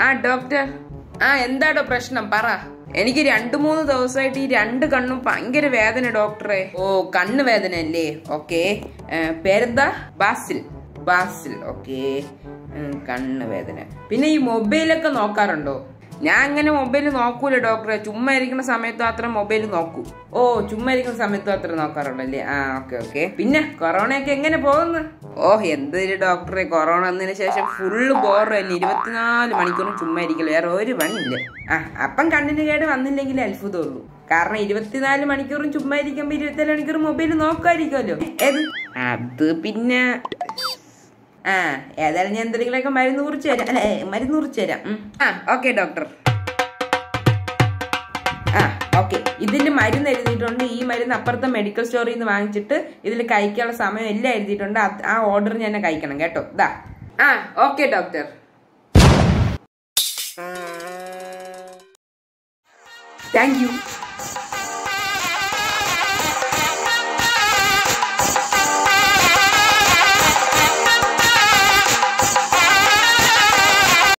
ആ ഡോക്ടർ ആ എന്താടോ പ്രശ്നം? പറ. എനിക്ക് രണ്ടു മൂന്ന് ദിവസമായിട്ട് ഈ രണ്ട് കണ്ണും ഭയങ്കര വേദന ഡോക്ടറെ ഓ കണ്ണ് വേദന അല്ലേ ഓക്കെ പേരെന്താ? ബാസിൽ. ബാസിൽ ഓക്കെ. കണ്ണ് വേദന. പിന്നെ ഈ മൊബൈലൊക്കെ നോക്കാറുണ്ടോ? ഞാൻ അങ്ങനെ മൊബൈൽ നോക്കൂല ഡോക്ടറെ. ചുമ്മാ ഇരിക്കുന്ന സമയത്ത് മാത്രം മൊബൈൽ നോക്കൂ. ഓ ചുമ്മാ ഇരിക്കുന്ന സമയത്ത് മാത്രം നോക്കാറുണ്ടല്ലേ ആ ഓക്കെ ഓക്കെ. പിന്നെ കൊറോണയൊക്കെ എങ്ങനെ പോകുന്നു? ഓ എന്തൊരു ഡോക്ടറെ. കൊറോണ വന്നതിന് ശേഷം ഫുള്ള് ബോർ തന്നെ. ഇരുപത്തിനാല് മണിക്കൂറും ചുമ്മാ ഇരിക്കില്ല വേറെ ഒരു പണിയില്ല. ആ അപ്പം കണ്ണിന് കേട് വന്നില്ലെങ്കിൽ അത്ഭുതമുള്ളൂ. കാരണം ഇരുപത്തിനാല് മണിക്കൂറും ചുമ്മാ ഇരിക്കുമ്പോ ഇരുപത്തിനാല് മണിക്കൂർ മൊബൈൽ നോക്കായിരിക്കുമല്ലോ അത് പിന്നെ ആ ഏതായാലും ഞാൻ എന്തെങ്കിലുമൊക്കെ മരുന്ന് കുറിച്ച് തരാം. അല്ലേ മരുന്ന് കുറിച്ച് തരാം. ആ ഓക്കെ ഡോക്ടർ. ആ ഓക്കെ. ഇതിൽ മരുന്ന് എഴുതിയിട്ടുണ്ട്. ഈ മരുന്ന് അപ്പുറത്തെ മെഡിക്കൽ സ്റ്റോറിൽ നിന്ന് വാങ്ങിച്ചിട്ട് ഇതിൽ കഴിക്കാനുള്ള സമയം എല്ലാം എഴുതിയിട്ടുണ്ട്. ആ ഓർഡർ ഞാൻ കഴിക്കണം കേട്ടോ. ഇതാ ആ ഓക്കെ ഡോക്ടർ. Thank you